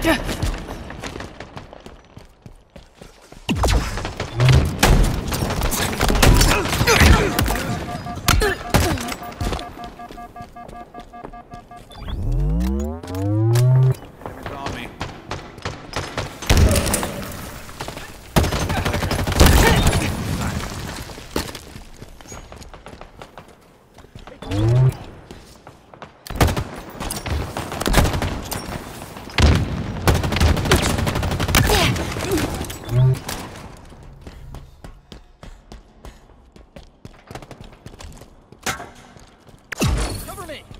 这 me!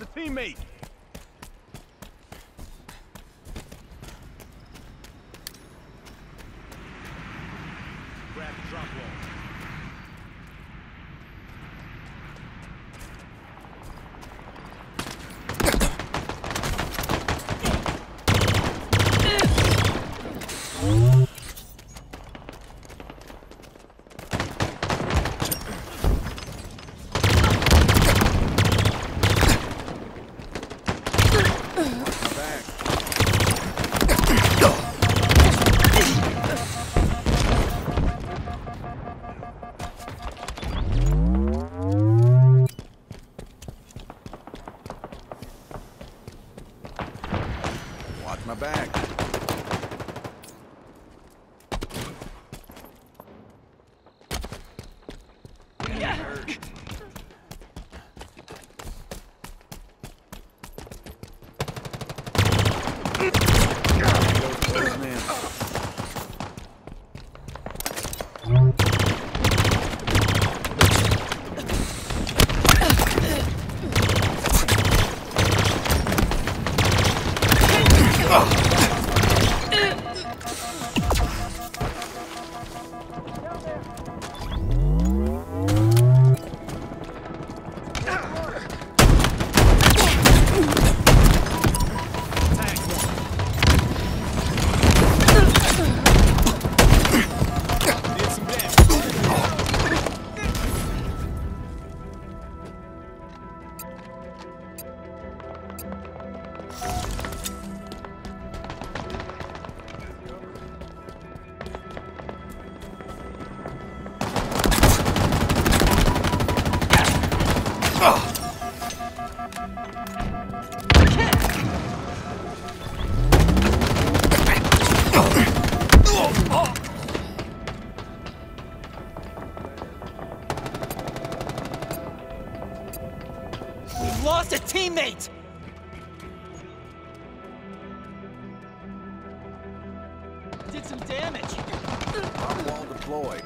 A teammate. Grab the drop wall. We've lost a teammate! Did some damage. Wall deployed.